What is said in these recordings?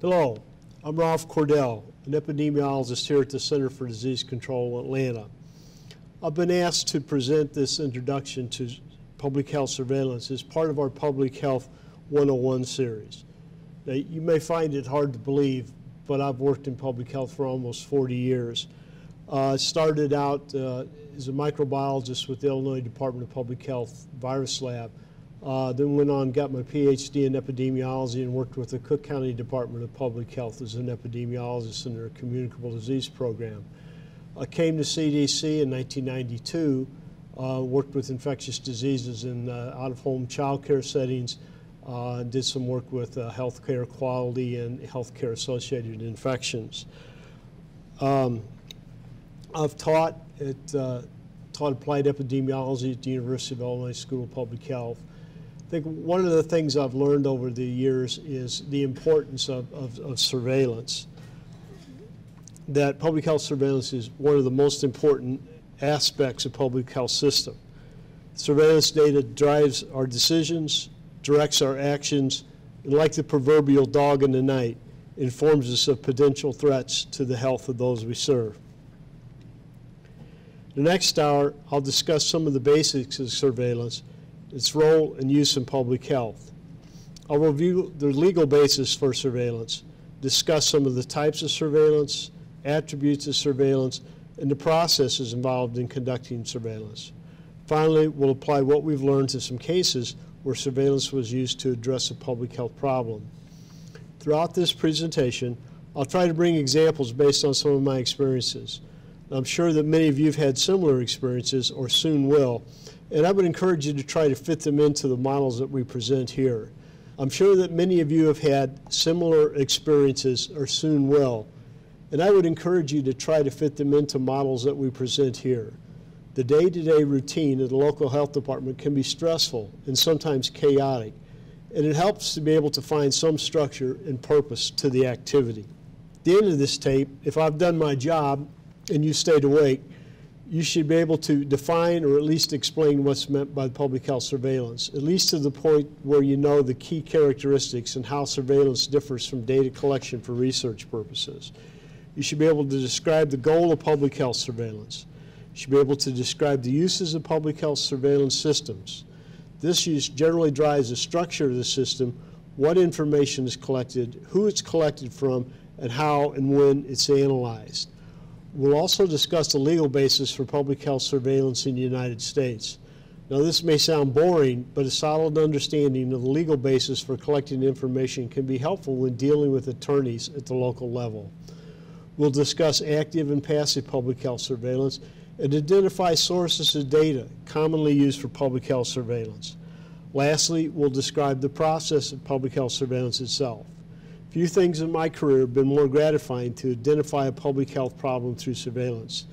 Hello, I'm Ralph Cordell, an epidemiologist here at the Center for Disease Control Atlanta. I've been asked to present this introduction to public health surveillance as part of our Public Health 101 series. Now, you may find it hard to believe, but I've worked in public health for almost 40 years. Uh, started out uh, as a microbiologist with the Illinois Department of Public Health Virus Lab uh, then went on, got my PhD in epidemiology and worked with the Cook County Department of Public Health as an epidemiologist in their communicable disease program. I came to CDC in 1992, uh, worked with infectious diseases in uh, out-of-home child care settings, uh, did some work with uh, healthcare quality and healthcare associated infections. Um, I've taught at uh, taught applied epidemiology at the University of Illinois School of Public Health. I think one of the things I've learned over the years is the importance of, of, of, surveillance. That public health surveillance is one of the most important aspects of public health system. Surveillance data drives our decisions, directs our actions, and like the proverbial dog in the night, informs us of potential threats to the health of those we serve. The next hour, I'll discuss some of the basics of surveillance its role and use in public health. I'll review the legal basis for surveillance, discuss some of the types of surveillance, attributes of surveillance, and the processes involved in conducting surveillance. Finally, we'll apply what we've learned to some cases where surveillance was used to address a public health problem. Throughout this presentation, I'll try to bring examples based on some of my experiences. I'm sure that many of you have had similar experiences or soon will, and I would encourage you to try to fit them into the models that we present here. I'm sure that many of you have had similar experiences or soon will, and I would encourage you to try to fit them into models that we present here. The day-to-day -day routine of the local health department can be stressful and sometimes chaotic, and it helps to be able to find some structure and purpose to the activity. At the end of this tape, if I've done my job and you stayed awake, you should be able to define or at least explain what's meant by public health surveillance, at least to the point where you know the key characteristics and how surveillance differs from data collection for research purposes. You should be able to describe the goal of public health surveillance. Should be able to describe the uses of public health surveillance systems. This use generally drives the structure of the system, what information is collected, who it's collected from, and how and when it's analyzed. We'll also discuss the legal basis for public health surveillance in the United States. Now, this may sound boring, but a solid understanding of the legal basis for collecting information can be helpful when dealing with attorneys at the local level. We'll discuss active and passive public health surveillance and identify sources of data commonly used for public health surveillance. Lastly, we'll describe the process of public health surveillance itself. Few things in my career have been more gratifying to identify a public health problem through surveillance.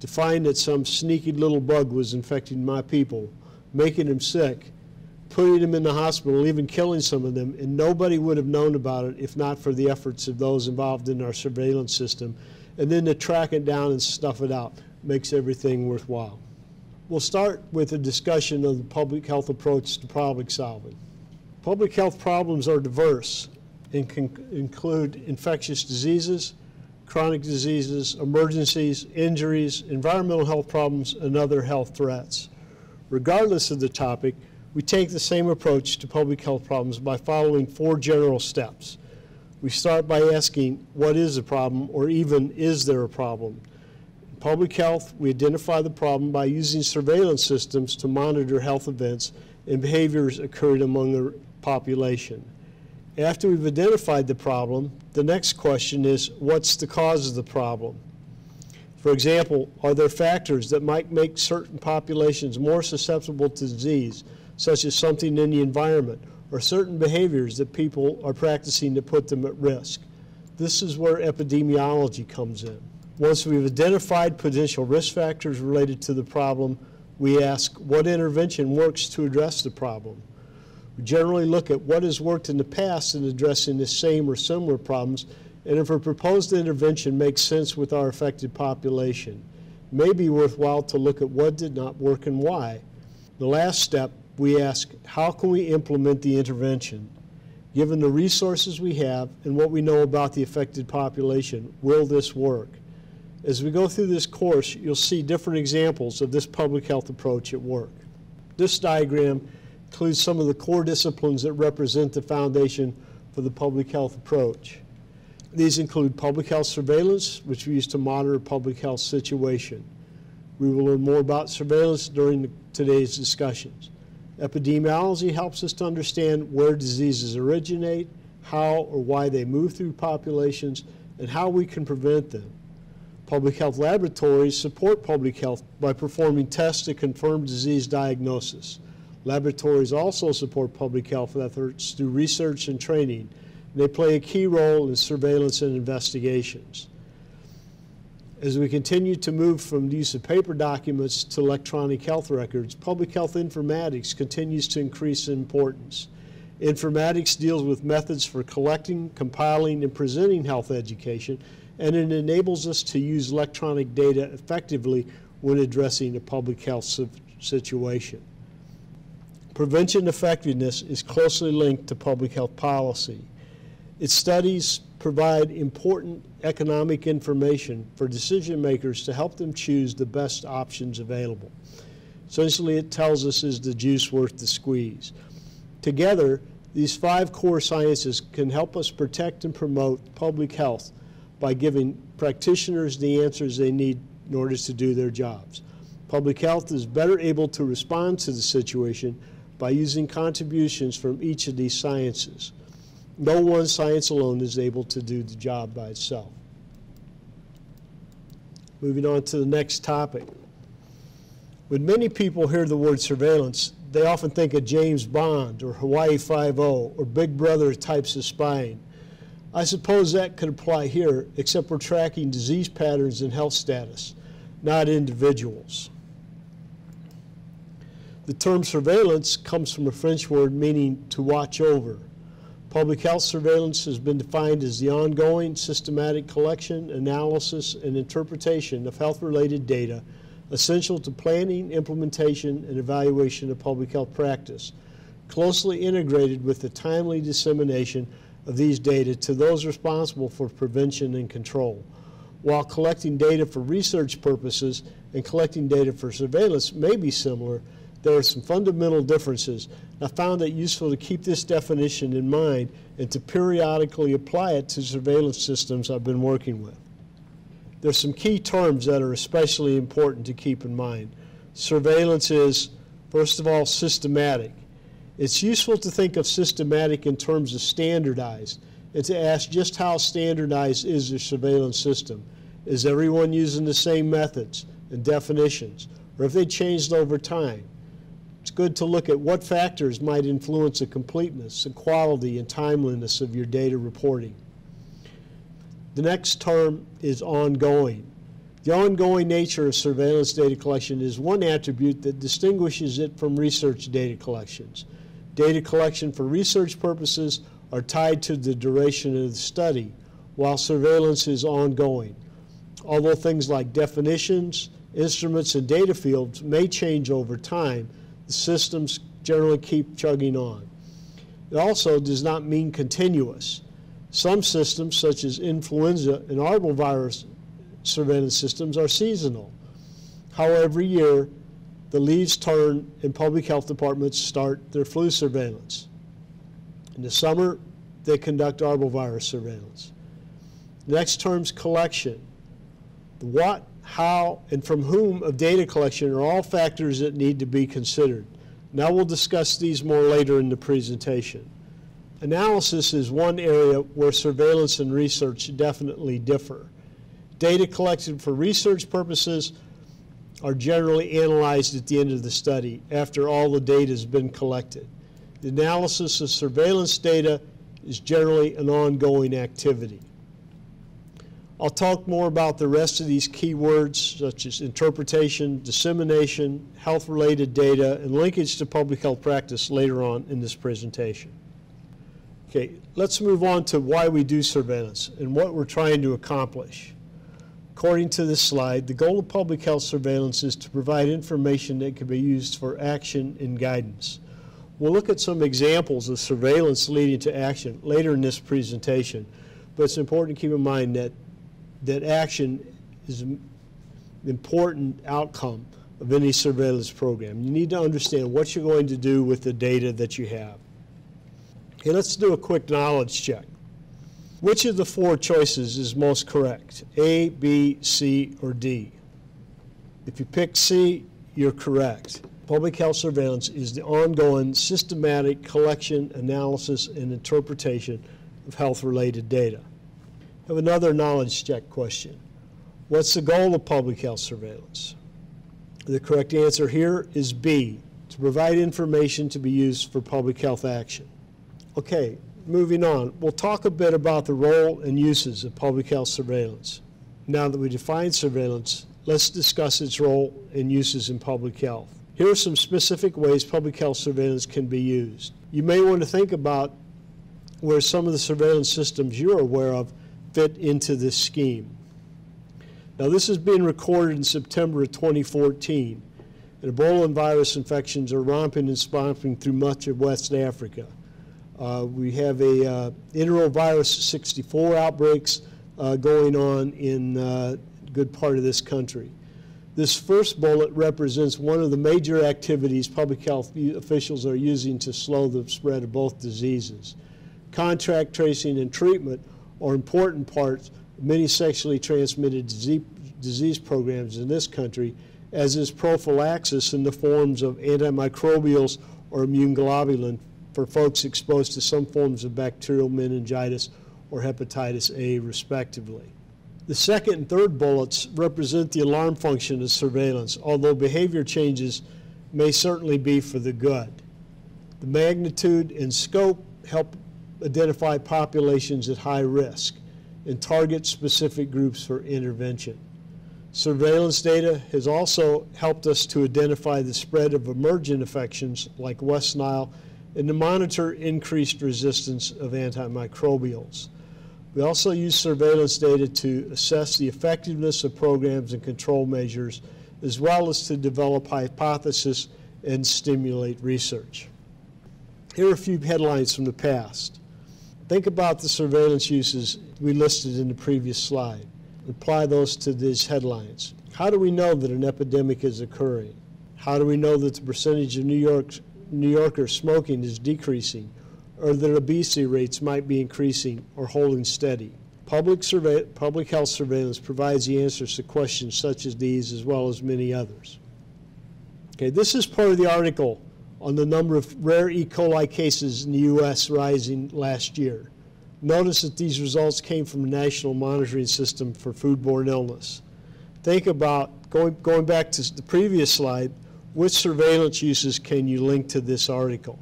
To find that some sneaky little bug was infecting my people, making them sick, putting them in the hospital, even killing some of them, and nobody would have known about it if not for the efforts of those involved in our surveillance system. And then to track it down and stuff it out makes everything worthwhile. We'll start with a discussion of the public health approach to problem solving. Public health problems are diverse and can include infectious diseases, chronic diseases, emergencies, injuries, environmental health problems, and other health threats. Regardless of the topic, we take the same approach to public health problems by following four general steps. We start by asking, what is the problem, or even, is there a problem? Public health, we identify the problem by using surveillance systems to monitor health events and behaviors occurring among the population. After we've identified the problem, the next question is, what's the cause of the problem? For example, are there factors that might make certain populations more susceptible to disease, such as something in the environment, or certain behaviors that people are practicing to put them at risk? This is where epidemiology comes in. Once we've identified potential risk factors related to the problem, we ask what intervention works to address the problem. We generally look at what has worked in the past in addressing the same or similar problems and if a proposed intervention makes sense with our affected population, it may be worthwhile to look at what did not work and why. The last step, we ask, how can we implement the intervention? Given the resources we have and what we know about the affected population, will this work? As we go through this course, you'll see different examples of this public health approach at work. This diagram includes some of the core disciplines that represent the foundation for the public health approach. These include public health surveillance, which we use to monitor public health situation. We will learn more about surveillance during today's discussions. Epidemiology helps us to understand where diseases originate, how or why they move through populations, and how we can prevent them. Public health laboratories support public health by performing tests to confirm disease diagnosis. Laboratories also support public health efforts through research and training. They play a key role in surveillance and investigations. As we continue to move from the use of paper documents to electronic health records, public health informatics continues to increase in importance. Informatics deals with methods for collecting, compiling, and presenting health education, and it enables us to use electronic data effectively when addressing a public health situation. Prevention effectiveness is closely linked to public health policy. Its studies provide important economic information for decision makers to help them choose the best options available. Essentially, it tells us is the juice worth the squeeze. Together, these five core sciences can help us protect and promote public health by giving practitioners the answers they need in order to do their jobs. Public health is better able to respond to the situation by using contributions from each of these sciences. No one science alone is able to do the job by itself. Moving on to the next topic. When many people hear the word surveillance, they often think of James Bond or Hawaii Five-O or Big Brother types of spying. I suppose that could apply here, except we're tracking disease patterns and health status, not individuals. The term surveillance comes from a French word meaning to watch over. Public health surveillance has been defined as the ongoing systematic collection, analysis, and interpretation of health-related data essential to planning, implementation, and evaluation of public health practice, closely integrated with the timely dissemination of these data to those responsible for prevention and control. While collecting data for research purposes and collecting data for surveillance may be similar, there are some fundamental differences. I found it useful to keep this definition in mind and to periodically apply it to surveillance systems I've been working with. There's some key terms that are especially important to keep in mind. Surveillance is, first of all, systematic. It's useful to think of systematic in terms of standardized and to ask just how standardized is the surveillance system. Is everyone using the same methods and definitions, or have they changed over time? It's good to look at what factors might influence the completeness and quality and timeliness of your data reporting. The next term is ongoing. The ongoing nature of surveillance data collection is one attribute that distinguishes it from research data collections. Data collection for research purposes are tied to the duration of the study, while surveillance is ongoing. Although things like definitions, instruments, and data fields may change over time, the systems generally keep chugging on. It also does not mean continuous. Some systems, such as influenza and arbovirus surveillance systems, are seasonal. However, every year, the leaves turn and public health departments start their flu surveillance. In the summer, they conduct arbovirus surveillance. Next term's collection. The what, how, and from whom of data collection are all factors that need to be considered. Now we'll discuss these more later in the presentation. Analysis is one area where surveillance and research definitely differ. Data collected for research purposes are generally analyzed at the end of the study after all the data has been collected. The analysis of surveillance data is generally an ongoing activity. I'll talk more about the rest of these keywords such as interpretation, dissemination, health-related data, and linkage to public health practice later on in this presentation. Okay, let's move on to why we do surveillance and what we're trying to accomplish. According to this slide, the goal of public health surveillance is to provide information that can be used for action and guidance. We'll look at some examples of surveillance leading to action later in this presentation, but it's important to keep in mind that, that action is an important outcome of any surveillance program. You need to understand what you're going to do with the data that you have. Okay, let's do a quick knowledge check. Which of the four choices is most correct? A, B, C, or D? If you pick C, you're correct. Public health surveillance is the ongoing systematic collection, analysis, and interpretation of health-related data. I have another knowledge check question. What's the goal of public health surveillance? The correct answer here is B, to provide information to be used for public health action. Okay, moving on. We'll talk a bit about the role and uses of public health surveillance. Now that we define surveillance, let's discuss its role and uses in public health. Here are some specific ways public health surveillance can be used. You may want to think about where some of the surveillance systems you're aware of fit into this scheme. Now, this is being recorded in September of 2014, and Ebola virus infections are romping and stomping through much of West Africa. Uh, we have a uh, enterovirus 64 outbreaks uh, going on in a good part of this country. This first bullet represents one of the major activities public health officials are using to slow the spread of both diseases. Contact tracing and treatment are important parts of many sexually transmitted disease programs in this country, as is prophylaxis in the forms of antimicrobials or immune globulin for folks exposed to some forms of bacterial meningitis or hepatitis A, respectively. The second and third bullets represent the alarm function of surveillance, although behavior changes may certainly be for the good. The magnitude and scope help identify populations at high risk and target specific groups for intervention. Surveillance data has also helped us to identify the spread of emergent infections like West Nile and to monitor increased resistance of antimicrobials. We also use surveillance data to assess the effectiveness of programs and control measures, as well as to develop hypotheses and stimulate research. Here are a few headlines from the past. Think about the surveillance uses we listed in the previous slide. Apply those to these headlines. How do we know that an epidemic is occurring? How do we know that the percentage of New, York, New Yorkers smoking is decreasing or that obesity rates might be increasing or holding steady? Public, survey, public health surveillance provides the answers to questions such as these as well as many others. Okay, this is part of the article on the number of rare E. coli cases in the U.S. rising last year. Notice that these results came from the National Monitoring System for Foodborne Illness. Think about, going, going back to the previous slide, which surveillance uses can you link to this article?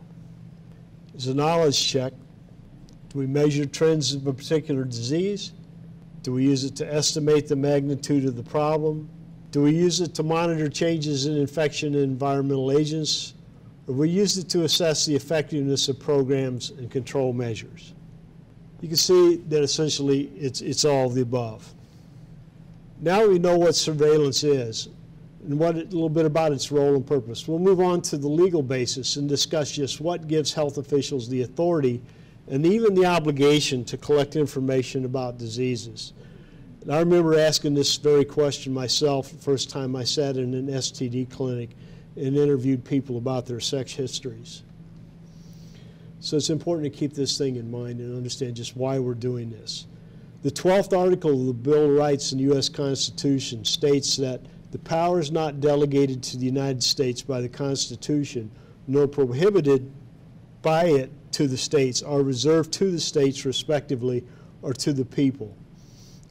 As a knowledge check, do we measure trends of a particular disease? Do we use it to estimate the magnitude of the problem? Do we use it to monitor changes in infection and environmental agents? we use it to assess the effectiveness of programs and control measures. You can see that essentially it's, it's all of the above. Now we know what surveillance is and what a little bit about its role and purpose. We'll move on to the legal basis and discuss just what gives health officials the authority and even the obligation to collect information about diseases. And I remember asking this very question myself the first time I sat in an STD clinic and interviewed people about their sex histories. So it's important to keep this thing in mind and understand just why we're doing this. The 12th article of the Bill of Rights in the U.S. Constitution states that the powers not delegated to the United States by the Constitution nor prohibited by it to the states are reserved to the states respectively or to the people.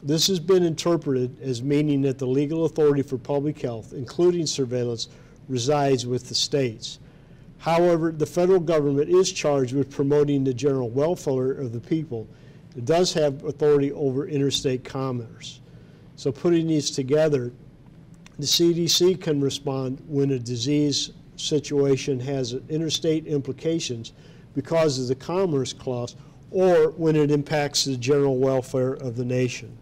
This has been interpreted as meaning that the legal authority for public health, including surveillance, resides with the states. However, the federal government is charged with promoting the general welfare of the people. It does have authority over interstate commerce. So putting these together, the CDC can respond when a disease situation has interstate implications because of the commerce clause or when it impacts the general welfare of the nation.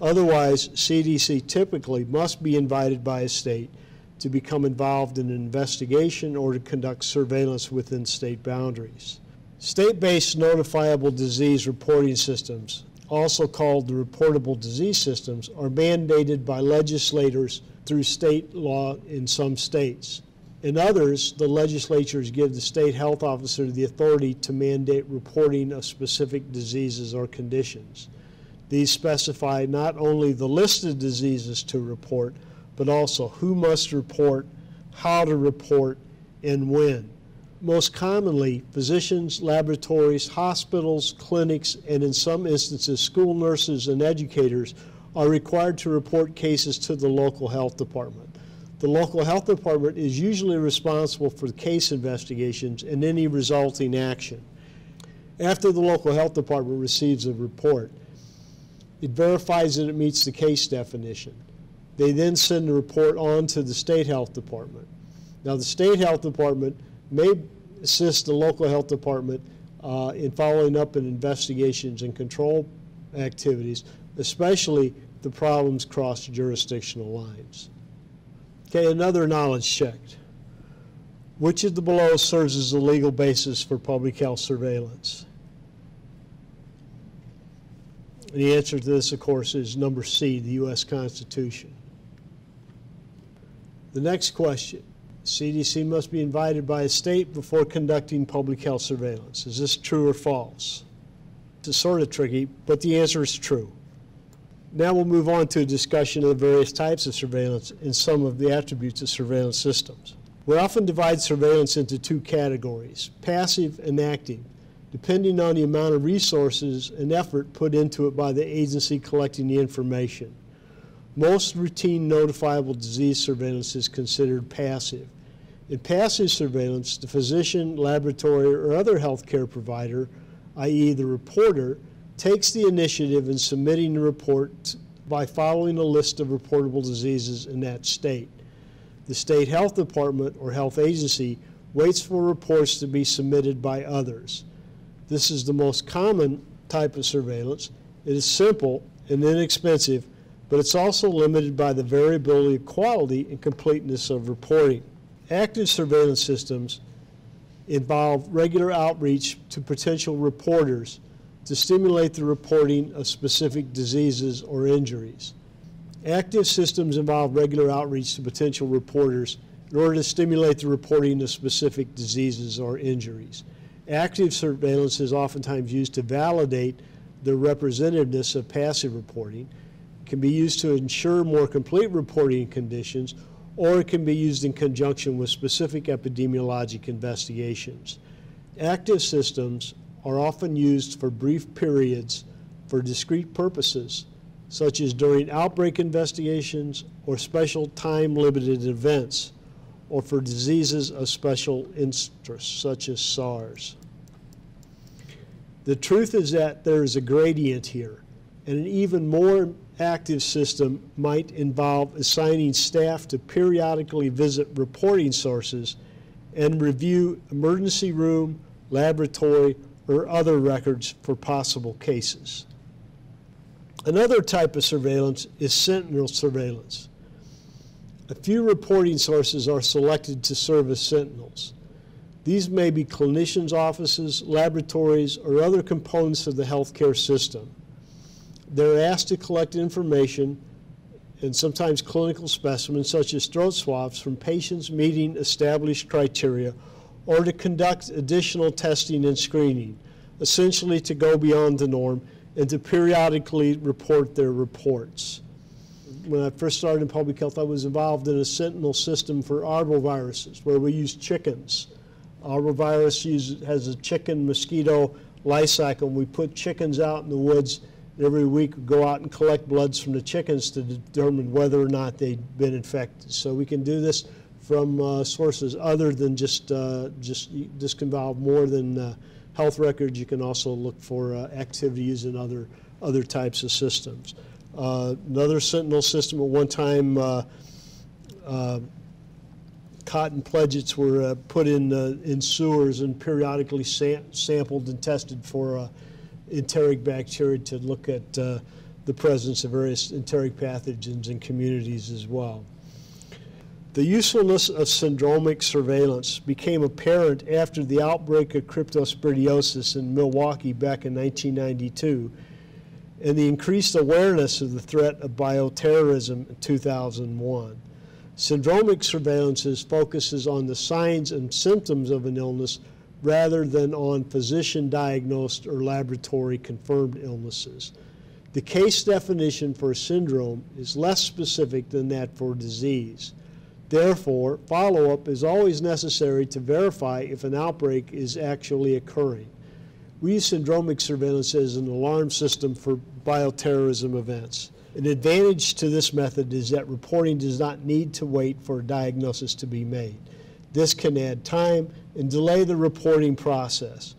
Otherwise, CDC typically must be invited by a state to become involved in an investigation or to conduct surveillance within state boundaries. State-based notifiable disease reporting systems, also called the reportable disease systems, are mandated by legislators through state law in some states. In others, the legislatures give the state health officer the authority to mandate reporting of specific diseases or conditions. These specify not only the listed diseases to report, but also who must report, how to report, and when. Most commonly, physicians, laboratories, hospitals, clinics, and in some instances, school nurses and educators are required to report cases to the local health department. The local health department is usually responsible for case investigations and any resulting action. After the local health department receives a report, it verifies that it meets the case definition. They then send the report on to the state health department. Now, the state health department may assist the local health department uh, in following up in investigations and control activities, especially the problems cross jurisdictional lines. Okay, another knowledge check. Which of the below serves as the legal basis for public health surveillance? And the answer to this, of course, is number C, the U.S. Constitution. The next question, CDC must be invited by a state before conducting public health surveillance. Is this true or false? It's sort of tricky, but the answer is true. Now we'll move on to a discussion of the various types of surveillance and some of the attributes of surveillance systems. We often divide surveillance into two categories, passive and active depending on the amount of resources and effort put into it by the agency collecting the information. Most routine notifiable disease surveillance is considered passive. In passive surveillance, the physician, laboratory, or other healthcare provider, i.e. the reporter, takes the initiative in submitting the report by following a list of reportable diseases in that state. The state health department or health agency waits for reports to be submitted by others. This is the most common type of surveillance. It is simple and inexpensive, but it's also limited by the variability of quality and completeness of reporting. Active surveillance systems involve regular outreach to potential reporters to stimulate the reporting of specific diseases or injuries. Active systems involve regular outreach to potential reporters in order to stimulate the reporting of specific diseases or injuries. Active surveillance is oftentimes used to validate the representativeness of passive reporting. It can be used to ensure more complete reporting conditions, or it can be used in conjunction with specific epidemiologic investigations. Active systems are often used for brief periods for discrete purposes, such as during outbreak investigations or special time-limited events, or for diseases of special interest, such as SARS. The truth is that there is a gradient here, and an even more active system might involve assigning staff to periodically visit reporting sources and review emergency room, laboratory, or other records for possible cases. Another type of surveillance is sentinel surveillance. A few reporting sources are selected to serve as sentinels. These may be clinicians' offices, laboratories, or other components of the healthcare system. They're asked to collect information and sometimes clinical specimens such as throat swabs from patients meeting established criteria or to conduct additional testing and screening, essentially to go beyond the norm and to periodically report their reports. When I first started in public health, I was involved in a sentinel system for arboviruses where we use chickens Arbovirus uses, has a chicken mosquito life cycle. We put chickens out in the woods every week. We go out and collect bloods from the chickens to determine whether or not they've been infected. So we can do this from uh, sources other than just uh, just involve more than uh, health records. You can also look for uh, activities in other other types of systems. Uh, another Sentinel system at one time uh, cotton pledgets were put in, in sewers and periodically sam sampled and tested for enteric bacteria to look at the presence of various enteric pathogens in communities as well. The usefulness of syndromic surveillance became apparent after the outbreak of cryptosporidiosis in Milwaukee back in 1992 and the increased awareness of the threat of bioterrorism in 2001. Syndromic surveillance focuses on the signs and symptoms of an illness rather than on physician diagnosed or laboratory confirmed illnesses. The case definition for a syndrome is less specific than that for disease. Therefore, follow-up is always necessary to verify if an outbreak is actually occurring. We use syndromic surveillance as an alarm system for bioterrorism events. An advantage to this method is that reporting does not need to wait for a diagnosis to be made. This can add time and delay the reporting process.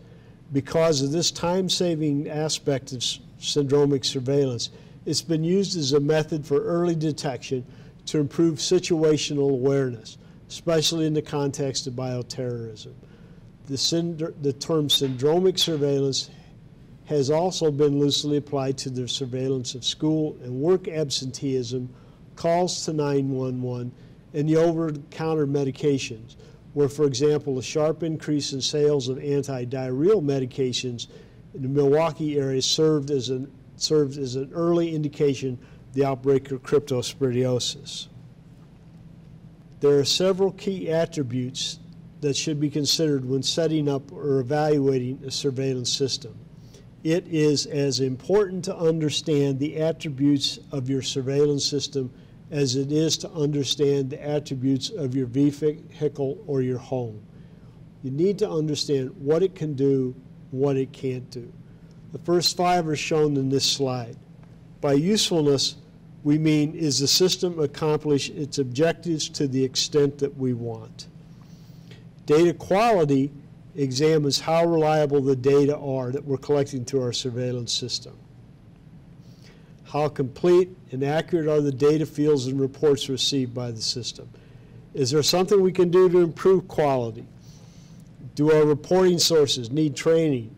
Because of this time-saving aspect of syndromic surveillance, it's been used as a method for early detection to improve situational awareness, especially in the context of bioterrorism. The, the term syndromic surveillance has also been loosely applied to the surveillance of school and work absenteeism, calls to 911, and the over-the-counter medications, where, for example, a sharp increase in sales of anti-diarrheal medications in the Milwaukee area served as an, served as an early indication the outbreak of cryptosporidiosis. There are several key attributes that should be considered when setting up or evaluating a surveillance system. It is as important to understand the attributes of your surveillance system as it is to understand the attributes of your vehicle or your home. You need to understand what it can do, what it can't do. The first five are shown in this slide. By usefulness, we mean is the system accomplish its objectives to the extent that we want. Data quality examines how reliable the data are that we're collecting through our surveillance system. How complete and accurate are the data fields and reports received by the system? Is there something we can do to improve quality? Do our reporting sources need training?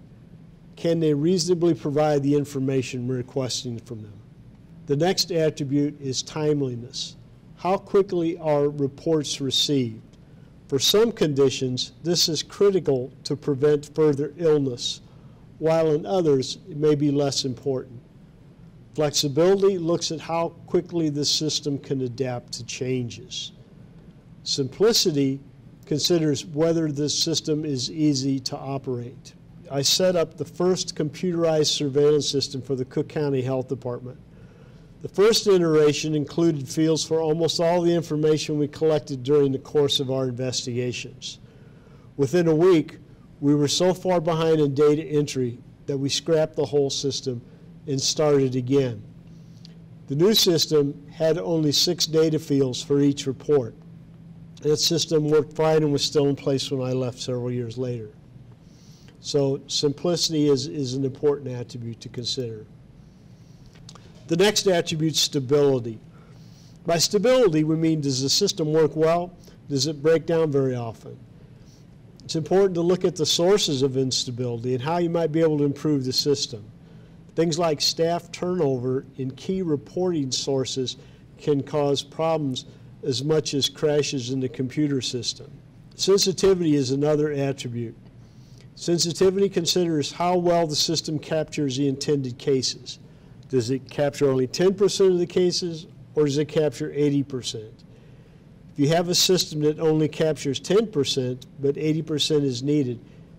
Can they reasonably provide the information we're requesting from them? The next attribute is timeliness. How quickly are reports received? For some conditions, this is critical to prevent further illness, while in others, it may be less important. Flexibility looks at how quickly the system can adapt to changes. Simplicity considers whether the system is easy to operate. I set up the first computerized surveillance system for the Cook County Health Department. The first iteration included fields for almost all the information we collected during the course of our investigations. Within a week, we were so far behind in data entry that we scrapped the whole system and started again. The new system had only six data fields for each report. That system worked fine and was still in place when I left several years later. So simplicity is, is an important attribute to consider. The next attribute, is stability. By stability, we mean does the system work well? Does it break down very often? It's important to look at the sources of instability and how you might be able to improve the system. Things like staff turnover in key reporting sources can cause problems as much as crashes in the computer system. Sensitivity is another attribute. Sensitivity considers how well the system captures the intended cases. Does it capture only 10% of the cases or does it capture 80%? If you have a system that only captures 10% but 80% is needed,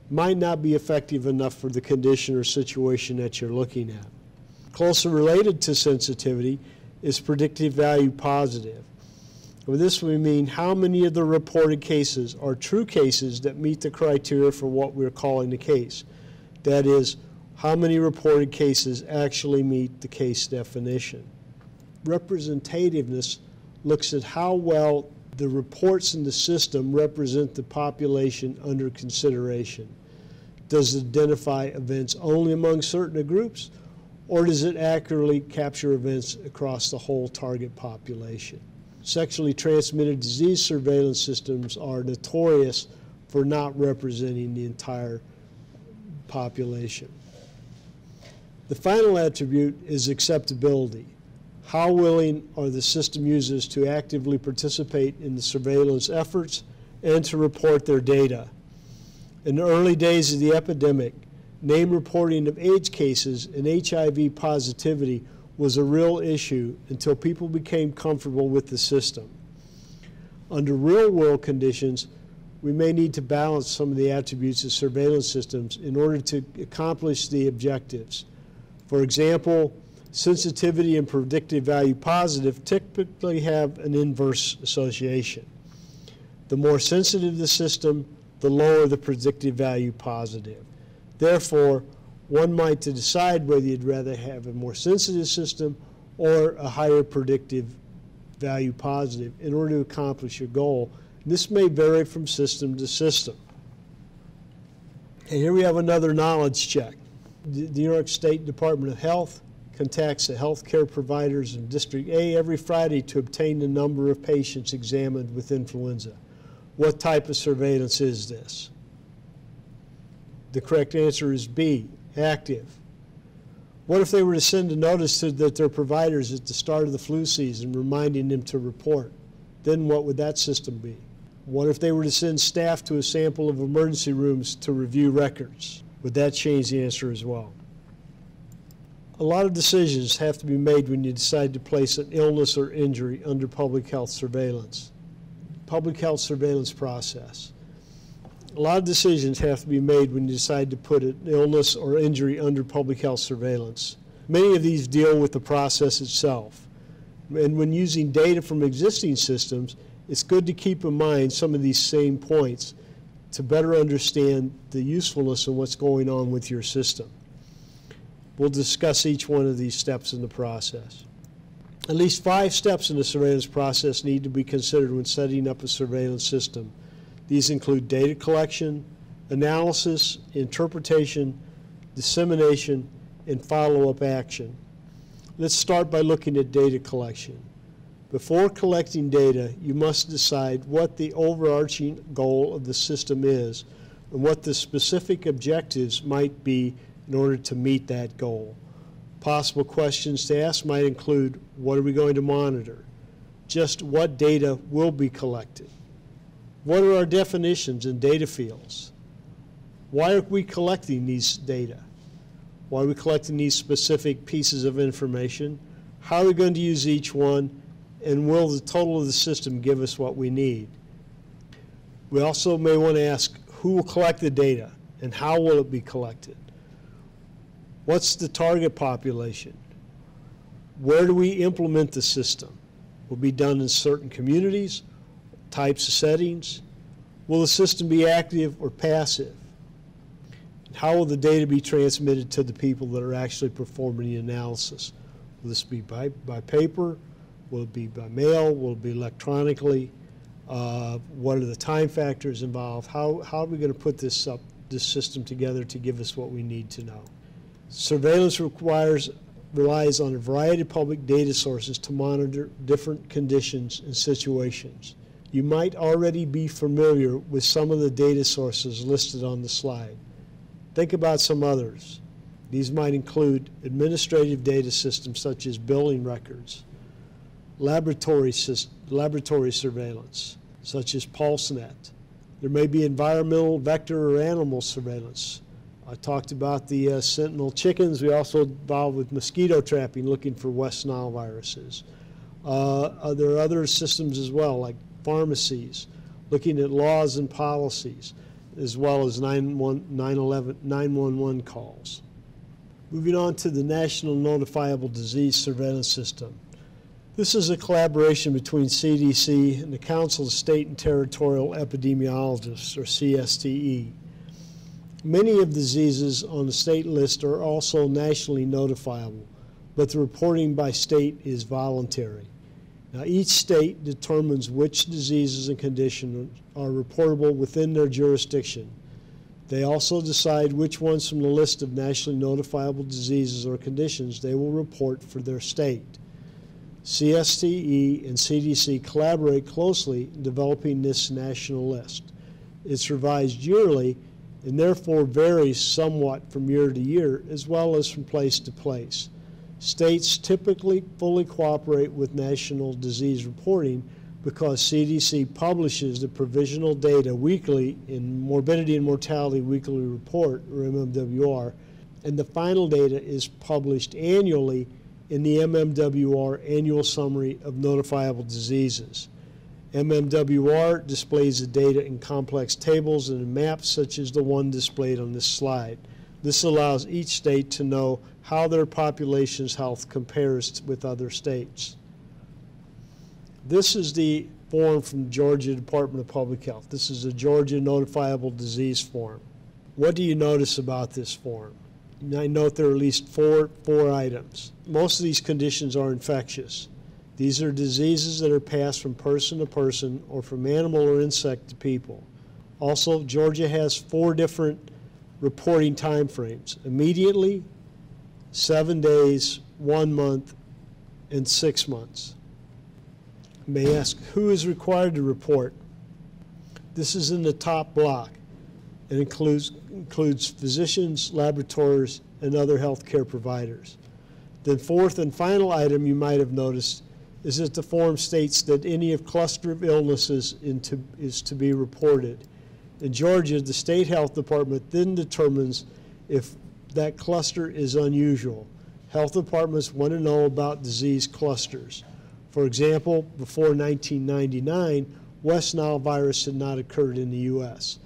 might not be effective enough for the condition or situation that you're looking at. Closely related to sensitivity is predictive value positive. With this we mean how many of the reported cases are true cases that meet the criteria for what we're calling the case. That is, how many reported cases actually meet the case definition. Representativeness looks at how well the reports in the system represent the population under consideration. Does it identify events only among certain groups, or does it accurately capture events across the whole target population? Sexually transmitted disease surveillance systems are notorious for not representing the entire population. The final attribute is acceptability. How willing are the system users to actively participate in the surveillance efforts and to report their data? In the early days of the epidemic, name reporting of AIDS cases and HIV positivity was a real issue until people became comfortable with the system. Under real world conditions, we may need to balance some of the attributes of surveillance systems in order to accomplish the objectives. For example, sensitivity and predictive value positive typically have an inverse association. The more sensitive the system, the lower the predictive value positive. Therefore, one might decide whether you'd rather have a more sensitive system or a higher predictive value positive in order to accomplish your goal. This may vary from system to system. And here we have another knowledge check. The New York State Department of Health contacts the healthcare providers in District A every Friday to obtain the number of patients examined with influenza. What type of surveillance is this? The correct answer is B, active. What if they were to send a notice to their providers at the start of the flu season reminding them to report? Then what would that system be? What if they were to send staff to a sample of emergency rooms to review records? Would that change the answer as well? A lot of decisions have to be made when you decide to place an illness or injury under public health surveillance public health surveillance process. A lot of decisions have to be made when you decide to put an illness or injury under public health surveillance. Many of these deal with the process itself. And when using data from existing systems, it's good to keep in mind some of these same points to better understand the usefulness of what's going on with your system. We'll discuss each one of these steps in the process. At least five steps in the surveillance process need to be considered when setting up a surveillance system. These include data collection, analysis, interpretation, dissemination, and follow-up action. Let's start by looking at data collection. Before collecting data, you must decide what the overarching goal of the system is and what the specific objectives might be in order to meet that goal. Possible questions to ask might include, what are we going to monitor? Just what data will be collected? What are our definitions and data fields? Why are we collecting these data? Why are we collecting these specific pieces of information? How are we going to use each one? And will the total of the system give us what we need? We also may want to ask who will collect the data and how will it be collected? What's the target population? Where do we implement the system? Will be done in certain communities, types of settings? Will the system be active or passive? How will the data be transmitted to the people that are actually performing the analysis? Will this be by, by paper? Will it be by mail? Will it be electronically? Uh, what are the time factors involved? How, how are we going to put this up, this system together to give us what we need to know? Surveillance requires, relies on a variety of public data sources to monitor different conditions and situations. You might already be familiar with some of the data sources listed on the slide. Think about some others. These might include administrative data systems such as billing records, laboratory, laboratory surveillance such as PulseNet. There may be environmental, vector, or animal surveillance I talked about the uh, sentinel chickens. We also involved with mosquito trapping, looking for West Nile viruses. Uh, there are other systems as well, like pharmacies, looking at laws and policies, as well as 911 calls. Moving on to the National Notifiable Disease Surveillance System. This is a collaboration between CDC and the Council of State and Territorial Epidemiologists, or CSTE. Many of the diseases on the state list are also nationally notifiable, but the reporting by state is voluntary. Now, each state determines which diseases and conditions are reportable within their jurisdiction. They also decide which ones from the list of nationally notifiable diseases or conditions they will report for their state. CSTE and CDC collaborate closely in developing this national list. It's revised yearly and therefore varies somewhat from year to year as well as from place to place. States typically fully cooperate with national disease reporting because CDC publishes the provisional data weekly in Morbidity and Mortality Weekly Report, or MMWR, and the final data is published annually in the MMWR Annual Summary of Notifiable Diseases. MMWR displays the data in complex tables and maps such as the one displayed on this slide. This allows each state to know how their population's health compares with other states. This is the form from Georgia Department of Public Health. This is a Georgia Notifiable Disease Form. What do you notice about this form? I note there are at least four, four items. Most of these conditions are infectious. These are diseases that are passed from person to person or from animal or insect to people. Also, Georgia has four different reporting time frames immediately, seven days, one month, and six months. You may ask, who is required to report? This is in the top block. It includes, includes physicians, laboratories, and other healthcare providers. The fourth and final item you might have noticed is that the form states that any of cluster of illnesses into, is to be reported. In Georgia, the state health department then determines if that cluster is unusual. Health departments want to know about disease clusters. For example, before 1999, West Nile virus had not occurred in the U.S.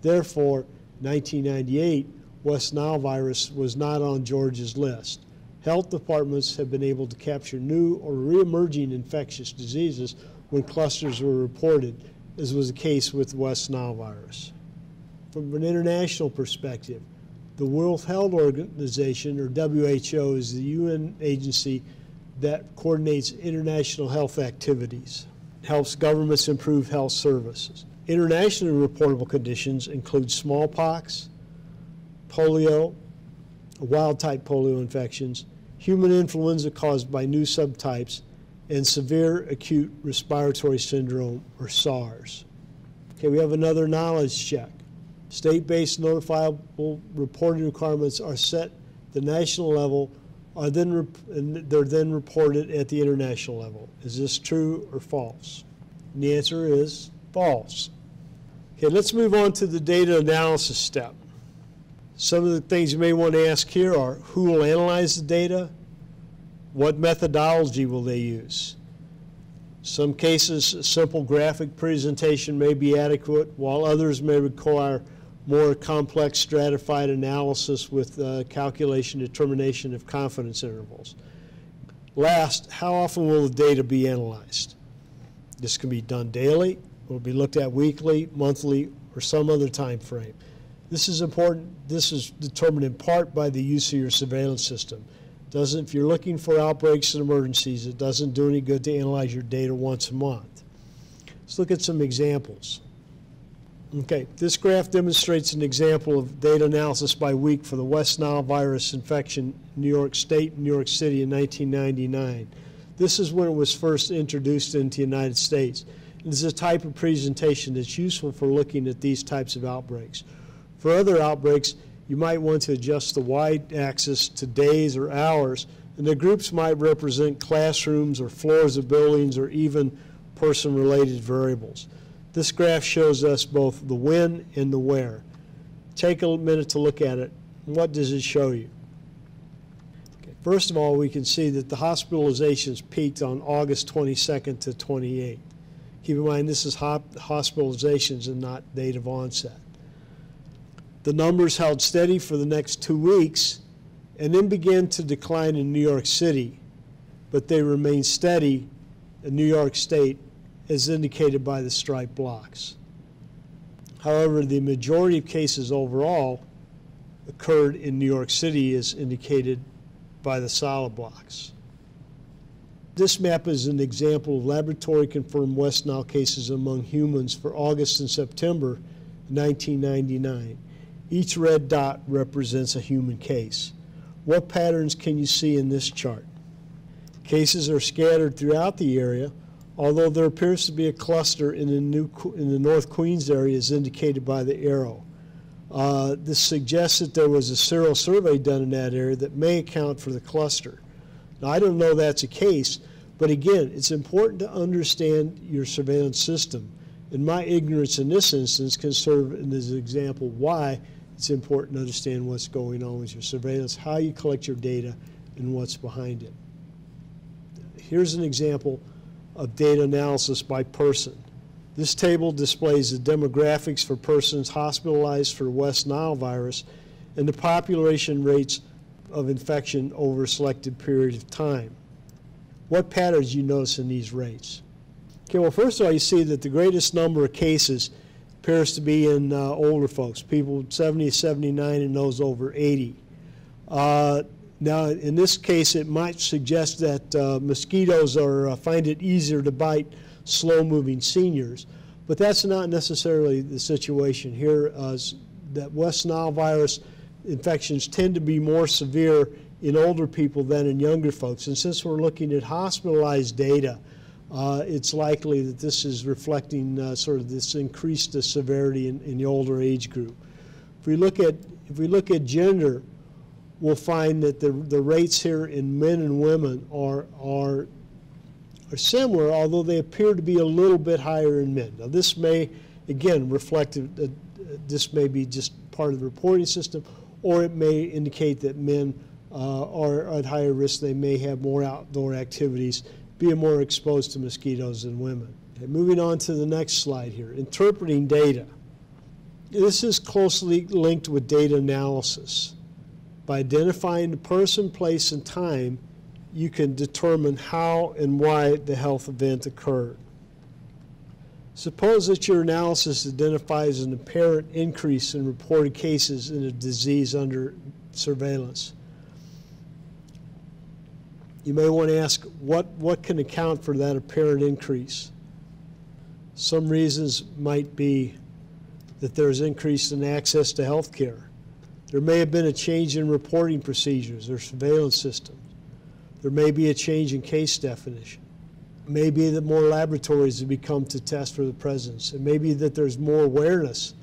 Therefore, 1998, West Nile virus was not on Georgia's list health departments have been able to capture new or reemerging infectious diseases when clusters were reported, as was the case with West Nile virus. From an international perspective, the World Health Organization, or WHO, is the UN agency that coordinates international health activities, helps governments improve health services. Internationally reportable conditions include smallpox, polio, wild type polio infections, human influenza caused by new subtypes, and severe acute respiratory syndrome, or SARS. Okay, we have another knowledge check. State-based notifiable reporting requirements are set at the national level, are then they're then reported at the international level. Is this true or false? And the answer is false. Okay, let's move on to the data analysis step. Some of the things you may want to ask here are who will analyze the data? What methodology will they use? Some cases, a simple graphic presentation may be adequate, while others may require more complex stratified analysis with uh, calculation determination of confidence intervals. Last, how often will the data be analyzed? This can be done daily, will be looked at weekly, monthly, or some other time frame. This is important. This is determined in part by the use of your surveillance system. Doesn't, if you're looking for outbreaks and emergencies, it doesn't do any good to analyze your data once a month. Let's look at some examples. Okay, this graph demonstrates an example of data analysis by week for the West Nile virus infection in New York State New York City in 1999. This is when it was first introduced into the United States. This is a type of presentation that's useful for looking at these types of outbreaks. For other outbreaks, you might want to adjust the y-axis to days or hours, and the groups might represent classrooms or floors of buildings or even person-related variables. This graph shows us both the when and the where. Take a minute to look at it. What does it show you? Okay. First of all, we can see that the hospitalizations peaked on August 22nd to 28th. Keep in mind, this is hospitalizations and not date of onset. The numbers held steady for the next two weeks and then began to decline in New York City, but they remained steady in New York State as indicated by the striped blocks. However, the majority of cases overall occurred in New York City as indicated by the solid blocks. This map is an example of laboratory confirmed West Nile cases among humans for August and September 1999. Each red dot represents a human case. What patterns can you see in this chart? Cases are scattered throughout the area, although there appears to be a cluster in the, New, in the North Queens area as indicated by the arrow. Uh, this suggests that there was a serosurvey done in that area that may account for the cluster. Now, I don't know that's a case, but again, it's important to understand your surveillance system. And my ignorance in this instance can serve as an example why it's important to understand what's going on with your surveillance, how you collect your data, and what's behind it. Here's an example of data analysis by person. This table displays the demographics for persons hospitalized for West Nile virus and the population rates of infection over a selected period of time. What patterns do you notice in these rates? Okay, well, first of all, you see that the greatest number of cases appears to be in uh, older folks, people 70, 79, and those over 80. Uh, now, in this case, it might suggest that uh, mosquitoes are uh, find it easier to bite slow-moving seniors, but that's not necessarily the situation here. That West Nile virus infections tend to be more severe in older people than in younger folks, and since we're looking at hospitalized data, uh, it's likely that this is reflecting uh, sort of this increased severity in, in the older age group. If we look at if we look at gender, we'll find that the, the rates here in men and women are, are, are similar, although they appear to be a little bit higher in men. Now, this may, again, reflect that this may be just part of the reporting system, or it may indicate that men uh, are at higher risk. They may have more outdoor activities, being more exposed to mosquitoes than women. Okay, moving on to the next slide here, interpreting data. This is closely linked with data analysis. By identifying the person, place, and time, you can determine how and why the health event occurred. Suppose that your analysis identifies an apparent increase in reported cases in a disease under surveillance. You may want to ask what, what can account for that apparent increase? Some reasons might be that there's increase in access to health care. There may have been a change in reporting procedures or surveillance systems. There may be a change in case definition. It may be that more laboratories have become to test for the presence. It may be that there's more awareness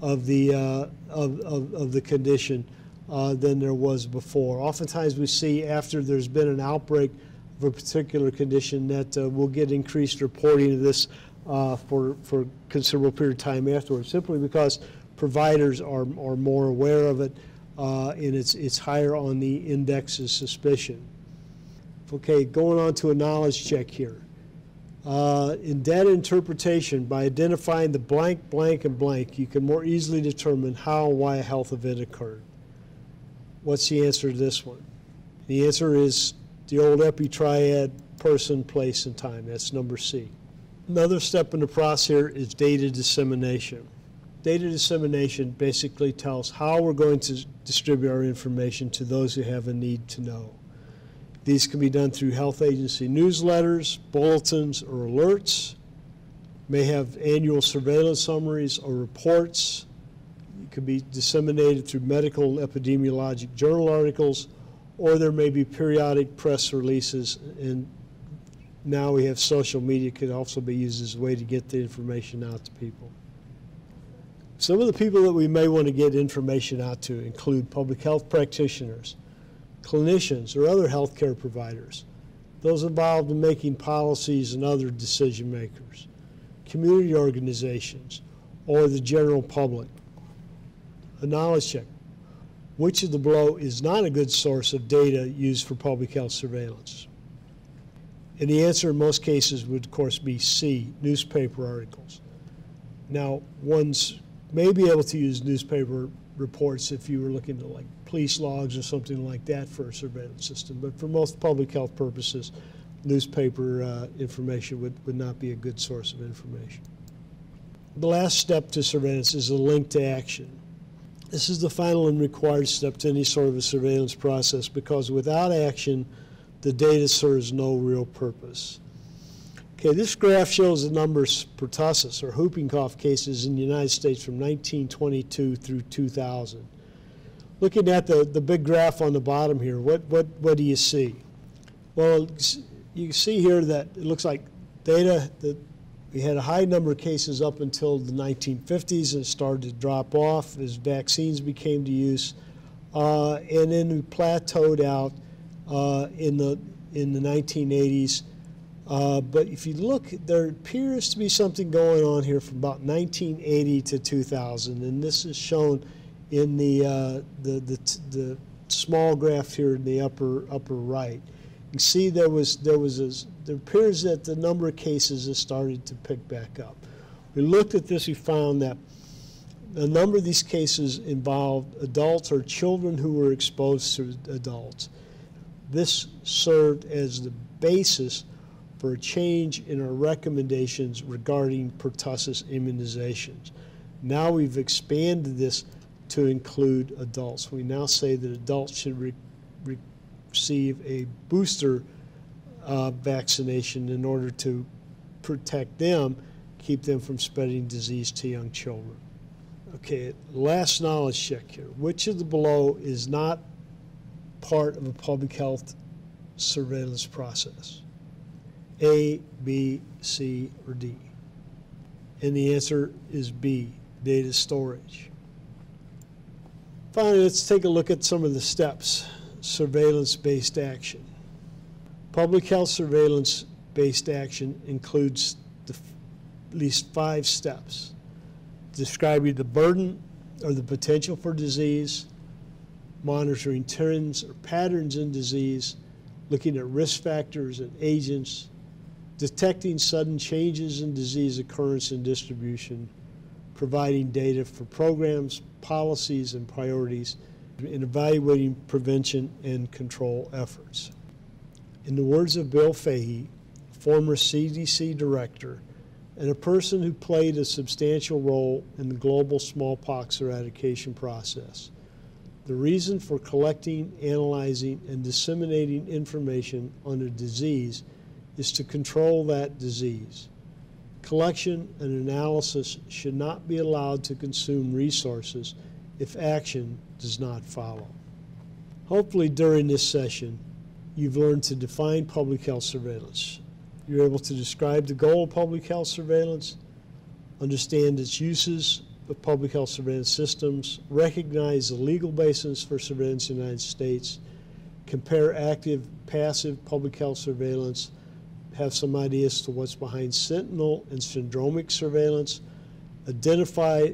of the, uh, of, of, of, the condition uh, than there was before. Oftentimes we see after there's been an outbreak of a particular condition that uh, we'll get increased reporting of this uh, for, for a considerable period of time afterwards, simply because providers are, are more aware of it, uh, and it's, it's higher on the index of suspicion. Okay, going on to a knowledge check here. Uh, in data interpretation, by identifying the blank, blank, and blank, you can more easily determine how and why a health event occurred. What's the answer to this one? The answer is the old epi-triad, person, place, and time. That's number C. Another step in the process here is data dissemination. Data dissemination basically tells how we're going to distribute our information to those who have a need to know. These can be done through health agency newsletters, bulletins, or alerts. May have annual surveillance summaries or reports. Could be disseminated through medical epidemiologic journal articles, or there may be periodic press releases. And now we have social media could also be used as a way to get the information out to people. Some of the people that we may want to get information out to include public health practitioners, clinicians, or other healthcare providers, those involved in making policies and other decision makers, community organizations, or the general public. A knowledge check. Which of the below is not a good source of data used for public health surveillance? And the answer in most cases would, of course, be C, newspaper articles. Now, one's may be able to use newspaper reports if you were looking to like police logs or something like that for a surveillance system. But for most public health purposes, newspaper uh, information would, would not be a good source of information. The last step to surveillance is a link to action. This is the final and required step to any sort of a surveillance process because without action, the data serves no real purpose. Okay, this graph shows the numbers per pertussis or whooping cough cases in the United States from 1922 through 2000. Looking at the, the big graph on the bottom here, what, what, what do you see? Well, you see here that it looks like data, the We had a high number of cases up until the 1950s and it started to drop off as vaccines became to use. Uh, and then we plateaued out uh, in, the, in the 1980s. Uh, but if you look, there appears to be something going on here from about 1980 to 2000, and this is shown in the, uh, the, the, the small graph here in the upper, upper right. You see there was, there was a, there appears that the number of cases has started to pick back up. We looked at this, we found that a number of these cases involved adults or children who were exposed to adults. This served as the basis for a change in our recommendations regarding pertussis immunizations. Now we've expanded this to include adults. We now say that adults should re receive a booster uh, vaccination in order to protect them, keep them from spreading disease to young children. Okay, last knowledge check here. Which of the below is not part of a public health surveillance process? A, B, C, or D? And the answer is B, data storage. Finally, let's take a look at some of the steps surveillance-based action. Public health surveillance-based action includes the, at least five steps. Describing the burden or the potential for disease, monitoring trends or patterns in disease, looking at risk factors and agents, detecting sudden changes in disease occurrence and distribution, providing data for programs, policies, and priorities, and evaluating prevention and control efforts. In the words of Bill Foege, former CDC director, and a person who played a substantial role in the global smallpox eradication process, the reason for collecting, analyzing, and disseminating information on a disease is to control that disease. Collection and analysis should not be allowed to consume resources if action does not follow. Hopefully during this session, you've learned to define public health surveillance. You're able to describe the goal of public health surveillance, understand its uses of public health surveillance systems, recognize the legal basis for surveillance in the United States, compare active, passive public health surveillance, have some ideas to what's behind sentinel and syndromic surveillance, identify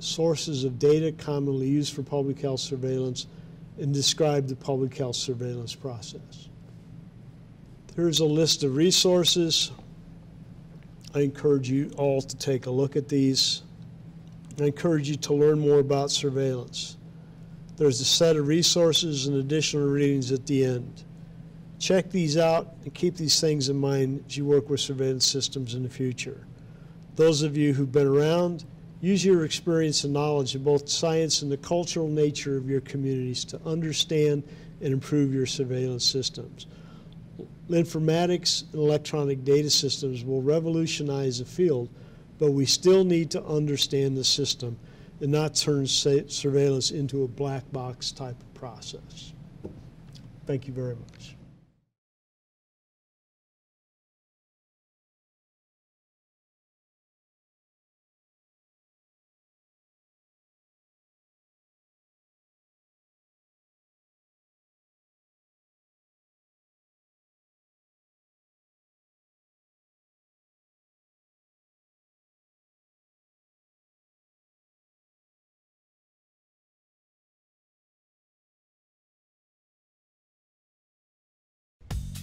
sources of data commonly used for public health surveillance, and describe the public health surveillance process. Here's a list of resources. I encourage you all to take a look at these. I encourage you to learn more about surveillance. There's a set of resources and additional readings at the end. Check these out and keep these things in mind as you work with surveillance systems in the future. Those of you who've been around, use your experience and knowledge of both science and the cultural nature of your communities to understand and improve your surveillance systems. Informatics and electronic data systems will revolutionize the field, but we still need to understand the system and not turn surveillance into a black box type of process. Thank you very much.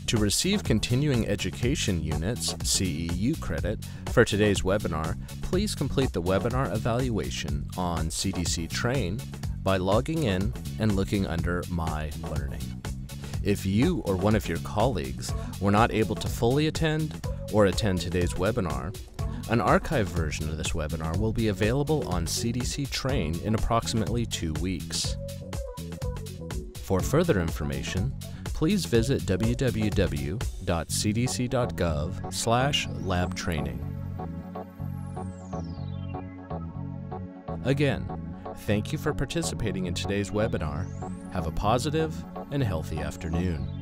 To receive Continuing Education Units CEU credit for today's webinar, please complete the webinar evaluation on CDC Train by logging in and looking under My Learning. If you or one of your colleagues were not able to fully attend or attend today's webinar, an archive version of this webinar will be available on CDC Train in approximately two weeks. For further information, please visit www.cdc.gov slash lab training. Again, thank you for participating in today's webinar. Have a positive and healthy afternoon.